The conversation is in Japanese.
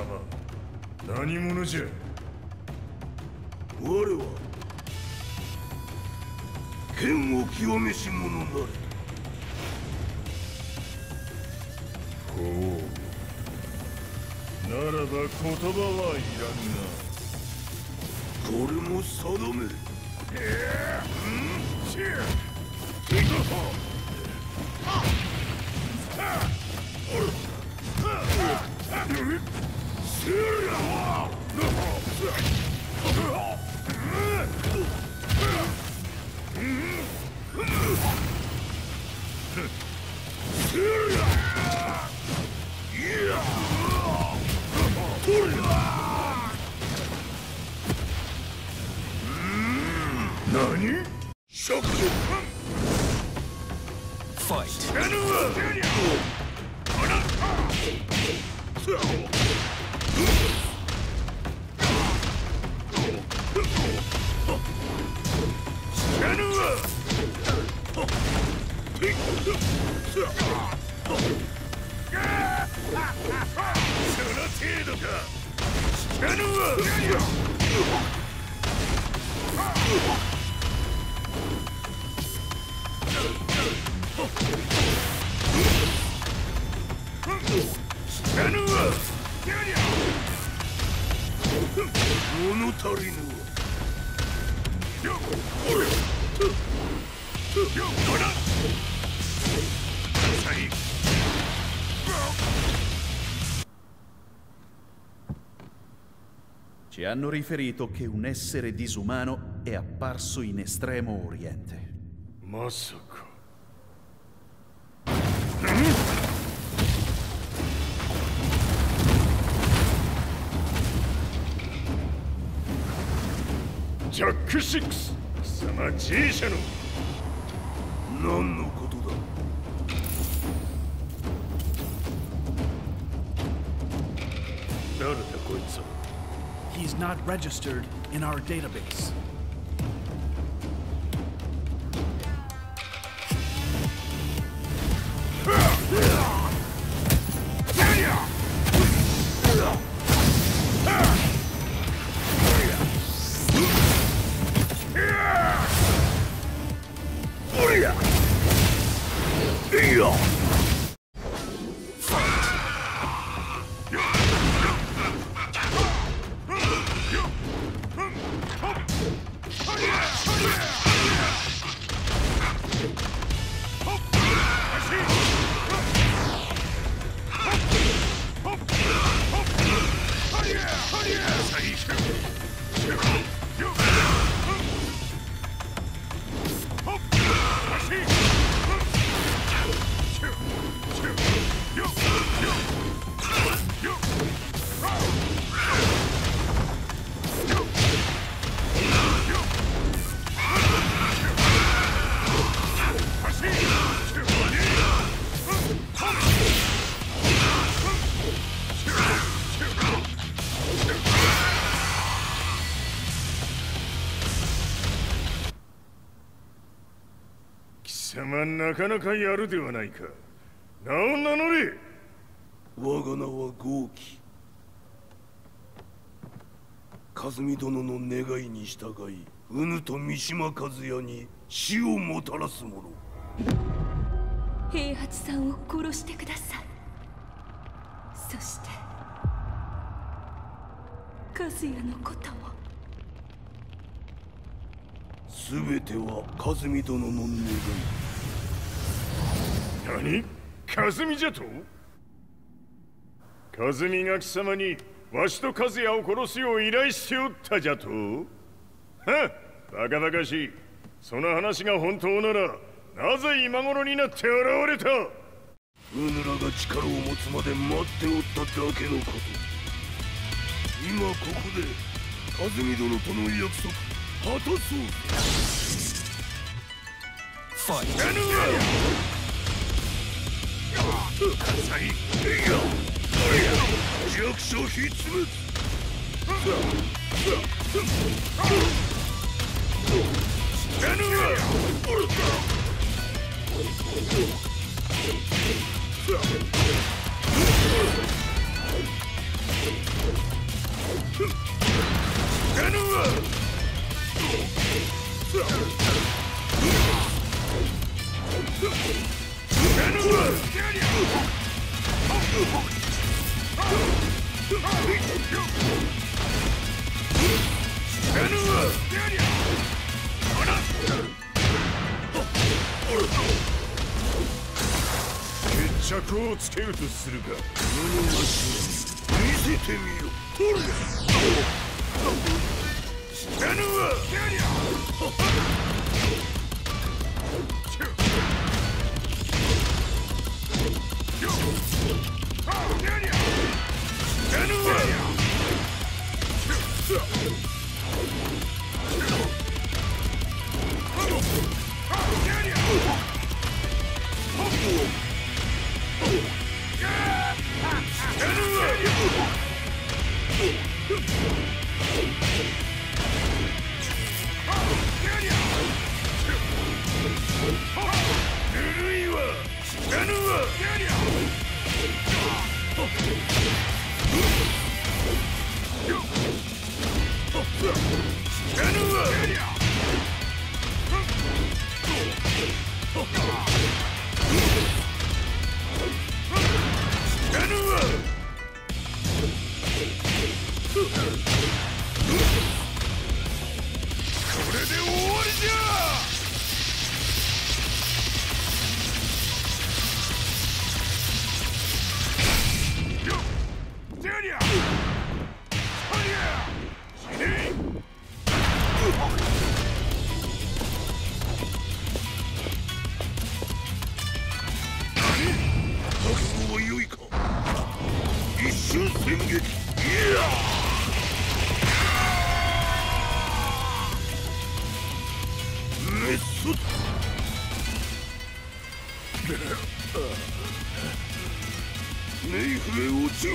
様何者じゃ？我は剣を極めし者なり。ほう。ならば言葉はいらんな。これも定め。ええー、んっ。っ。何？食ファイト物足り。ぬどら Ci hanno riferito che un essere disumano è apparso in Estremo Oriente. Mosoko. Jack Six! 貴様自社の何の he's not registered in our database. なかなかやるではないか。なお名乗れ。我が名は豪輝和美殿の願いに従いうぬと三島和也に死をもたらす者。平八さんを殺してください。そして和也のことも。べては和美殿の願い。何？カズミじゃと？カズミが貴様にわしとカズヤを殺すよう依頼しておったじゃと？は？っバカバカしい。その話が本当ならなぜ今頃になって現れた？ウヌラが力を持つまで待っておっただけのこと。今ここでカズミ殿との約束果たそうファイト弱小筆物死なぬわ着をつけるとするがこの足を見せてみよほら死ぬわ瞬戦撃いやメッソネイフへ落ちろ